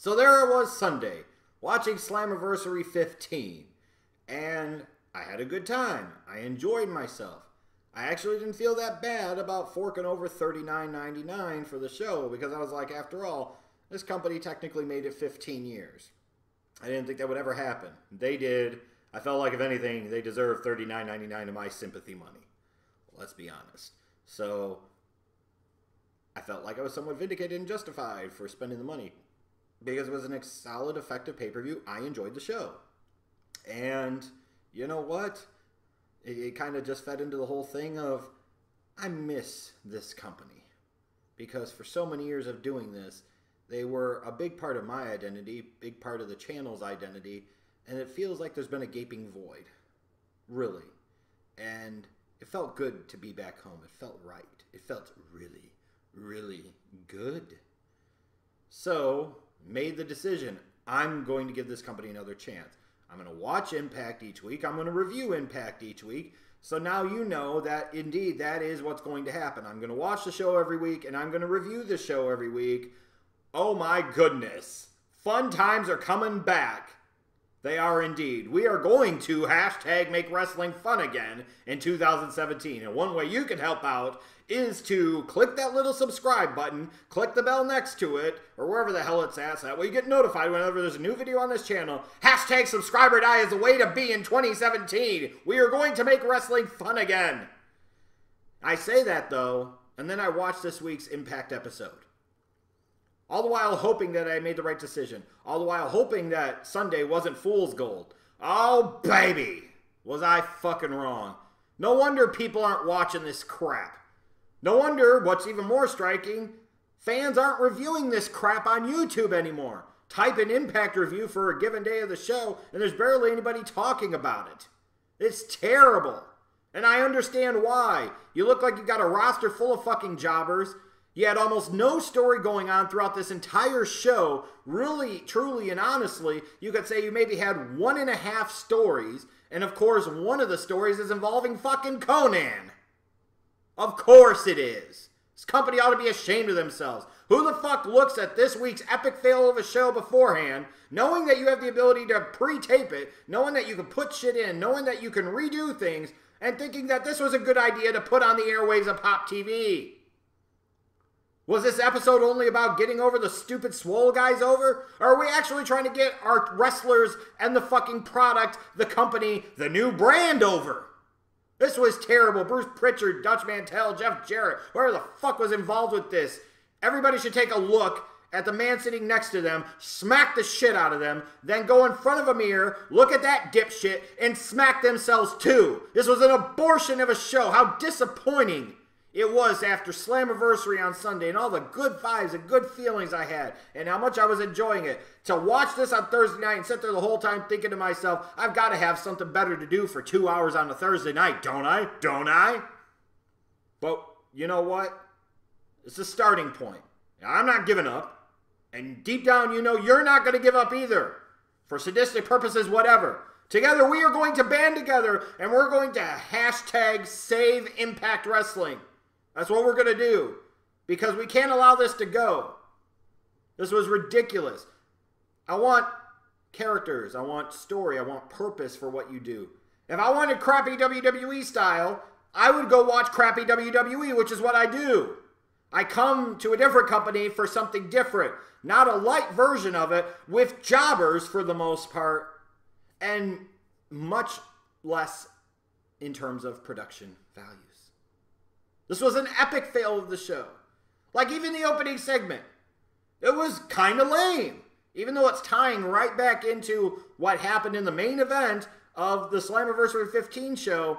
So there it was Sunday, watching Slammiversary 15, and I had a good time. I enjoyed myself. I actually didn't feel that bad about forking over $39.99 for the show because I was like, after all, this company technically made it 15 years. I didn't think that would ever happen. They did. I felt like, if anything, they deserve $39.99 of my sympathy money. Let's be honest. So I felt like I was somewhat vindicated and justified for spending the money because it was an solid, effective pay per view. I enjoyed the show. And you know what? It, it kind of just fed into the whole thing of I miss this company because for so many years of doing this, they were a big part of my identity, big part of the channel's identity, and it feels like there's been a gaping void. Really. And it felt good to be back home. It felt right. It felt really, really good. So, made the decision I'm going to give this company another chance. I'm going to watch Impact each week. I'm going to review Impact each week. So now you know that indeed that is what's going to happen. I'm going to watch the show every week and I'm going to review the show every week. Oh my goodness. Fun times are coming back. They are indeed. We are going to hashtag make wrestling fun again in 2017. And one way you can help out is to click that little subscribe button, click the bell next to it, or wherever the hell it's at, so that way you get notified whenever there's a new video on this channel. Hashtag subscriber die is the way to be in 2017. We are going to make wrestling fun again. I say that though, and then I watch this week's Impact episode. All the while hoping that I made the right decision. All the while hoping that Sunday wasn't fool's gold. Oh, baby! Was I fucking wrong. No wonder people aren't watching this crap. No wonder, what's even more striking, fans aren't reviewing this crap on YouTube anymore. Type an impact review for a given day of the show, and there's barely anybody talking about it. It's terrible. And I understand why. You look like you got a roster full of fucking jobbers you had almost no story going on throughout this entire show. Really, truly, and honestly, you could say you maybe had one and a half stories. And of course, one of the stories is involving fucking Konnan. Of course it is. This company ought to be ashamed of themselves. Who the fuck looks at this week's epic fail of a show beforehand, knowing that you have the ability to pre tape it, knowing that you can put shit in, knowing that you can redo things, and thinking that this was a good idea to put on the airwaves of Pop TV? Was this episode only about getting over the stupid swole guys over? Or are we actually trying to get our wrestlers and the fucking product, the company, the new brand over? This was terrible. Bruce Pritchard, Dutch Mantell, Jeff Jarrett, whoever the fuck was involved with this. Everybody should take a look at the man sitting next to them, smack the shit out of them, then go in front of a mirror, look at that dipshit, and smack themselves too. This was an abortion of a show. How disappointing it was after Slammiversary on Sunday and all the good vibes and good feelings I had and how much I was enjoying it. To watch this on Thursday night and sit there the whole time thinking to myself, I've got to have something better to do for two hours on a Thursday night, don't I? Don't I? But you know what? It's a starting point. I'm not giving up. And deep down, you know you're not going to give up either. For sadistic purposes, whatever. Together, we are going to band together and we're going to hashtag save Impact Wrestling. That's what we're going to do because we can't allow this to go. This was ridiculous. I want characters, I want story, I want purpose for what you do. If I wanted crappy WWE style, I would go watch crappy WWE, which is what I do. I come to a different company for something different, not a light version of it with jobbers for the most part, and much less in terms of production value. This was an epic fail of the show. Like even the opening segment, it was kind of lame. Even though it's tying right back into what happened in the main event of the Slammiversary 15 show,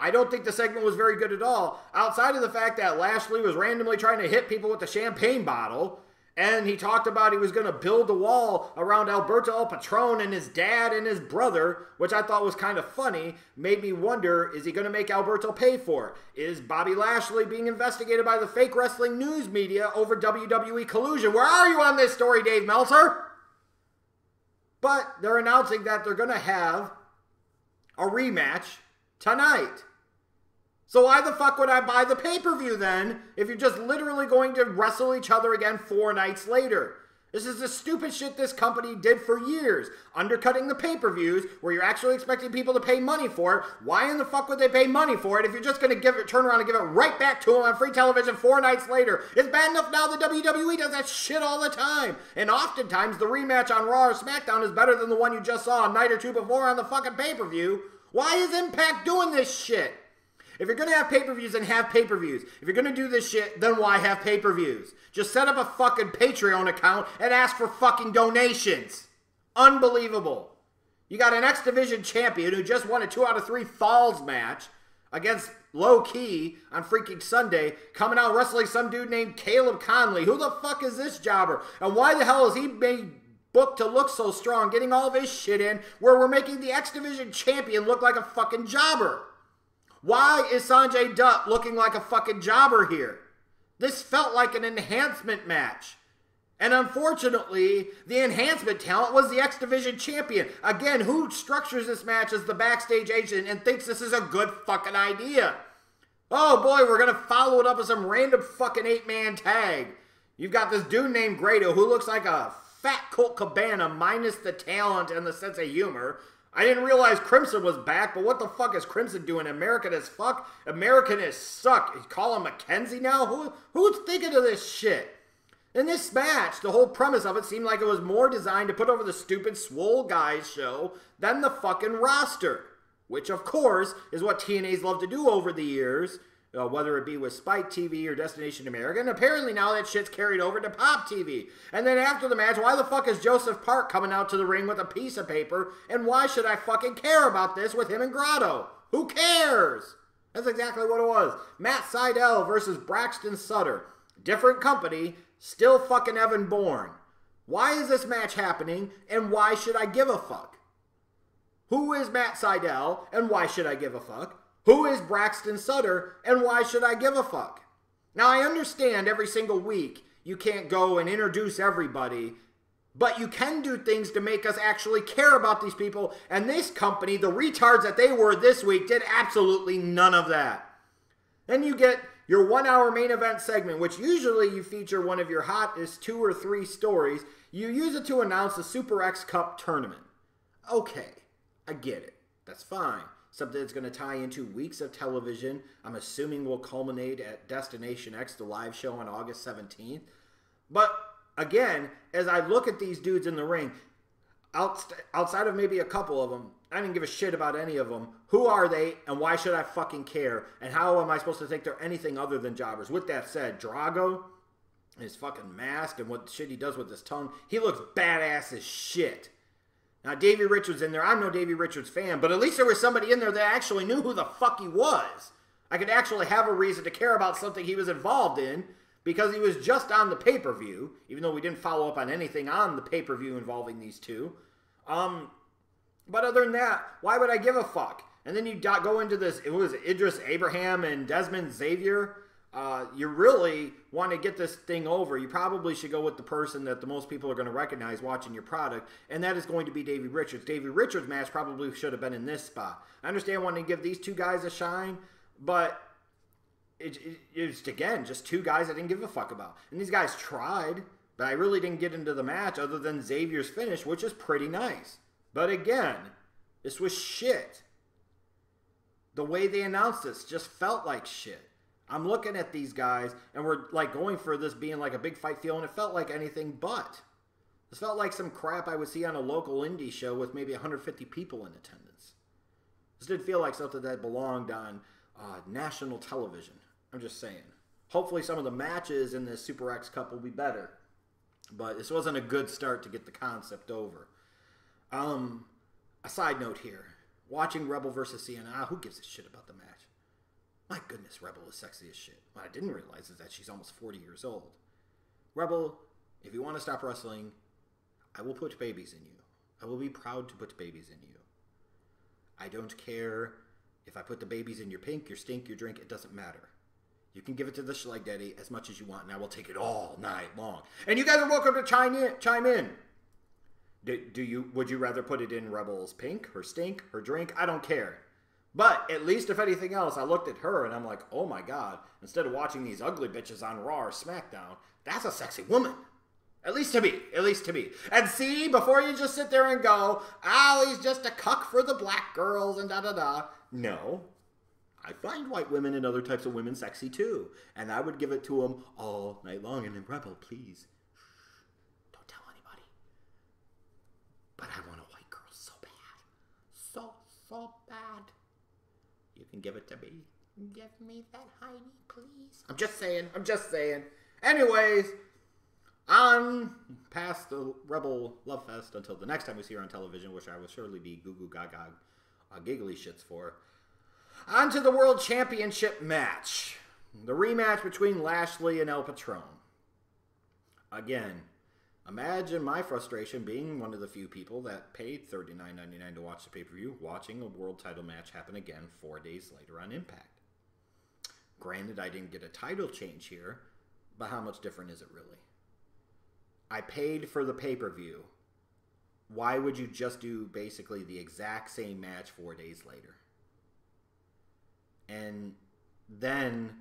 I don't think the segment was very good at all. Outside of the fact that Lashley was randomly trying to hit people with the champagne bottle, and he talked about he was going to build a wall around Alberto El Patron and his dad and his brother, which I thought was kind of funny. Made me wonder is he going to make Alberto pay for it? Is Bobby Lashley being investigated by the fake wrestling news media over WWE collusion? Where are you on this story, Dave Meltzer? But they're announcing that they're going to have a rematch tonight. So why the fuck would I buy the pay-per-view then if you're just literally going to wrestle each other again four nights later? This is the stupid shit this company did for years, undercutting the pay-per-views where you're actually expecting people to pay money for it. Why in the fuck would they pay money for it if you're just going to give it, turn around and give it right back to them on free television four nights later? It's bad enough now the WWE does that shit all the time, and oftentimes the rematch on Raw or SmackDown is better than the one you just saw a night or two before on the fucking pay-per-view. Why is Impact doing this shit? If you're going to have pay per views, then have pay per views. If you're going to do this shit, then why have pay per views? Just set up a fucking Patreon account and ask for fucking donations. Unbelievable. You got an X Division champion who just won a two out of three falls match against Low Ki on freaking Sunday, coming out wrestling some dude named Caleb Conley. Who the fuck is this jobber? And why the hell is he being booked to look so strong, getting all of his shit in, where we're making the X Division champion look like a fucking jobber? Why is Sanjay Dutt looking like a fucking jobber here? This felt like an enhancement match. And unfortunately, the enhancement talent was the X Division champion. Again, who structures this match as the backstage agent and thinks this is a good fucking idea? Oh boy, we're gonna follow it up with some random fucking eight man tag. You've got this dude named Grado who looks like a fat Colt Cabana minus the talent and the sense of humor. I didn't realize Crimson was back, but what the fuck is Crimson doing? American as fuck? American as suck. You call him Mackenzie now? Who who's thinking of this shit? In this match, the whole premise of it seemed like it was more designed to put over the stupid swole guys show than the fucking roster. Which, of course, is what TNA's loved to do over the years uh, whether it be with Spike TV or Destination America. And apparently now that shit's carried over to Pop TV. And then after the match, why the fuck is Joseph Park coming out to the ring with a piece of paper? And why should I fucking care about this with him and Grado? Who cares? That's exactly what it was. Matt Sydal versus Braxton Sutter. Different company, still fucking Evan Bourne. Why is this match happening and why should I give a fuck? Who is Matt Sydal and why should I give a fuck? Who is Braxton Sutter and why should I give a fuck? Now, I understand every single week you can't go and introduce everybody, but you can do things to make us actually care about these people. And this company, the retards that they were this week, did absolutely none of that. Then you get your one hour main event segment, which usually you feature one of your hottest two or three stories. You use it to announce the Super X Cup tournament. Okay, I get it. That's fine something that's going to tie into weeks of television. I'm assuming will culminate at Destination X, the live show on August 17th. But again, as I look at these dudes in the ring, outside of maybe a couple of them, I didn't give a shit about any of them. Who are they, and why should I fucking care? And how am I supposed to think they're anything other than jobbers? With that said, Drago, his fucking mask and what shit he does with his tongue, he looks badass as shit. Now, Davey Richards in there. I'm no Davey Richards fan, but at least there was somebody in there that actually knew who the fuck he was. I could actually have a reason to care about something he was involved in because he was just on the pay per view, even though we didn't follow up on anything on the pay per view involving these two. Um, but other than that, why would I give a fuck? And then you go into this. It was Idris Abraham and Desmond Xavier uh, you really want to get this thing over, you probably should go with the person that the most people are going to recognize watching your product, and that is going to be Davey Richards. Davey Richards' match probably should have been in this spot. I understand wanting to give these two guys a shine, but it, it, it's again just two guys I didn't give a fuck about. And these guys tried, but I really didn't get into the match other than Xavier's finish, which is pretty nice. But again, this was shit. The way they announced this just felt like shit. I'm looking at these guys and we're like going for this being like a big fight feel, and it felt like anything but. This felt like some crap I would see on a local indie show with maybe 150 people in attendance. This did feel like something that belonged on uh, national television. I'm just saying. Hopefully, some of the matches in this Super X Cup will be better. But this wasn't a good start to get the concept over. Um, a side note here: watching Rebel versus ah, who gives a shit about the match? My goodness, Rebel is sexy as shit. What I didn't realize is that she's almost 40 years old. Rebel, if you want to stop wrestling, I will put babies in you. I will be proud to put babies in you. I don't care if I put the babies in your pink, your stink, your drink, it doesn't matter. You can give it to the Schleg Daddy as much as you want, and I will take it all night long. And you guys are welcome to chime in. Chime in. Do, do you? Would you rather put it in Rebel's pink, her stink, her drink? I don't care. But at least, if anything else, I looked at her and I'm like, oh my god, instead of watching these ugly bitches on Raw or SmackDown, that's a sexy woman. At least to me. At least to me. And see, before you just sit there and go, oh, he's just a cuck for the black girls and da da da. No. I find white women and other types of women sexy too. And I would give it to them all night long. And then, Rebel, please, don't tell anybody. But I want a white girl so bad. So, so bad. Can give it to me. Give me that Heidi, please. I'm just saying. I'm just saying. Anyways, on past the Rebel Love Fest until the next time we see her on television, which I will surely be goo goo gaga uh, giggly shits for. On to the World Championship match. The rematch between Lashley and El Patron. Again, imagine my frustration being one of the few people that paid $39.99 to watch the pay per view, watching a world title match happen again four days later on Impact. Granted, I didn't get a title change here, but how much different is it really? I paid for the pay per view. Why would you just do basically the exact same match four days later? And then,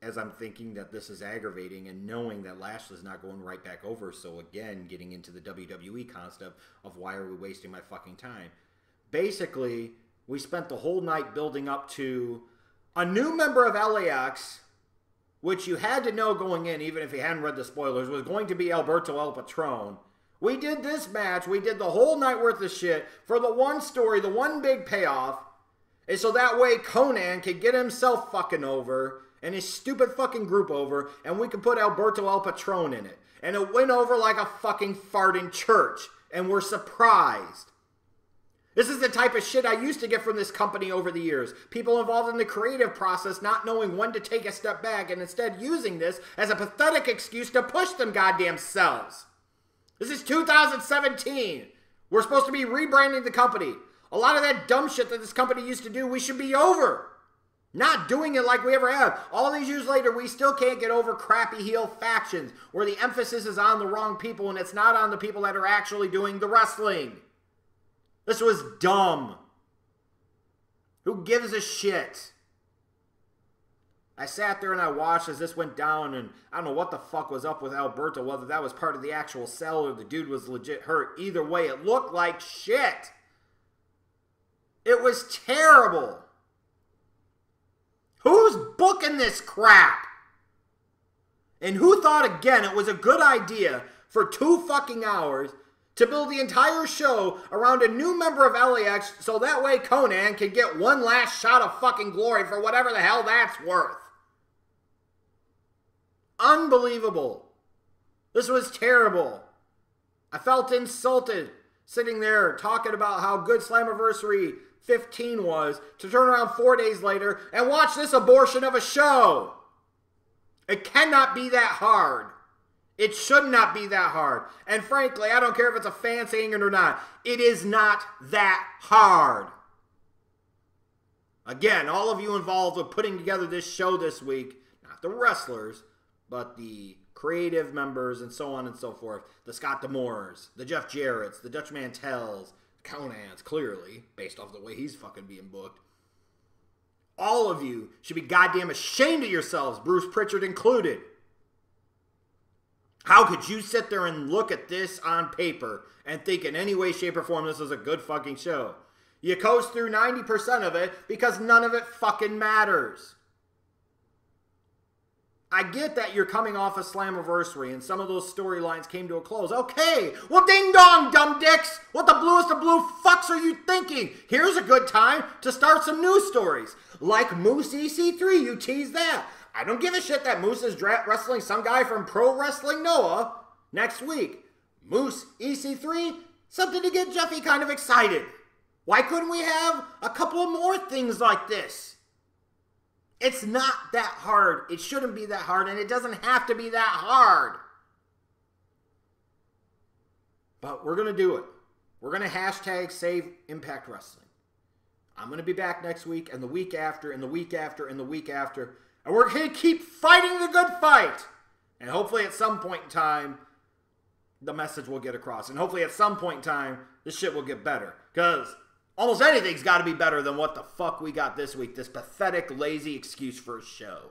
as I'm thinking that this is aggravating and knowing that Lashley's not going right back over, so again, getting into the WWE concept of why are we wasting my fucking time? Basically, we spent the whole night building up to a new member of LAX, which you had to know going in, even if you hadn't read the spoilers, was going to be Alberto El Patron. We did this match, we did the whole night worth of shit for the one story, the one big payoff. And so that way Konnan could get himself fucking over and his stupid fucking group over, and we could put Alberto El Patron in it. And it went over like a fucking fart in church. And we're surprised. This is the type of shit I used to get from this company over the years. People involved in the creative process not knowing when to take a step back and instead using this as a pathetic excuse to push them goddamn selves. This is 2017. We're supposed to be rebranding the company. A lot of that dumb shit that this company used to do, we should be over. Not doing it like we ever have. All these years later, we still can't get over crappy heel factions where the emphasis is on the wrong people and it's not on the people that are actually doing the wrestling. This was dumb. Who gives a shit? I sat there and I watched as this went down, and I don't know what the fuck was up with Alberto, whether that was part of the actual sell or the dude was legit hurt. Either way, it looked like shit. It was terrible. Who's booking this crap? And who thought again it was a good idea for two fucking hours to build the entire show around a new member of LAX so that way Konnan can get one last shot of fucking glory for whatever the hell that's worth. Unbelievable. This was terrible. I felt insulted sitting there talking about how good Slammiversary 15 was to turn around four days later and watch this abortion of a show. It cannot be that hard. It should not be that hard. And frankly, I don't care if it's a fan saying it or not. It is not that hard. Again, all of you involved with putting together this show this week, not the wrestlers, but the creative members and so on and so forth, the Scott D'Amores, the Jeff Jarrett's, the Dutch Mantels, Konnan's, clearly, based off the way he's fucking being booked. All of you should be goddamn ashamed of yourselves, Bruce Pritchard included. How could you sit there and look at this on paper and think in any way, shape, or form this is a good fucking show? You coast through 90% of it because none of it fucking matters. I get that you're coming off a Slammiversary and some of those storylines came to a close. Okay, well, ding dong, dumb dicks. What the bluest of blue fucks are you thinking? Here's a good time to start some new stories. Like Moose EC3, you tease that. I don't give a shit that Moose is wrestling some guy from Pro Wrestling Noah next week. Moose EC3, something to get Jeffy kind of excited. Why couldn't we have a couple more things like this? It's not that hard. It shouldn't be that hard, and it doesn't have to be that hard. But we're going to do it. We're going to hashtag save Impact Wrestling. I'm going to be back next week, and the week after, and the week after, and the week after. And we're going to keep fighting the good fight. And hopefully, at some point in time, the message will get across. And hopefully, at some point in time, this shit will get better. Because almost anything's got to be better than what the fuck we got this week. This pathetic, lazy excuse for a show.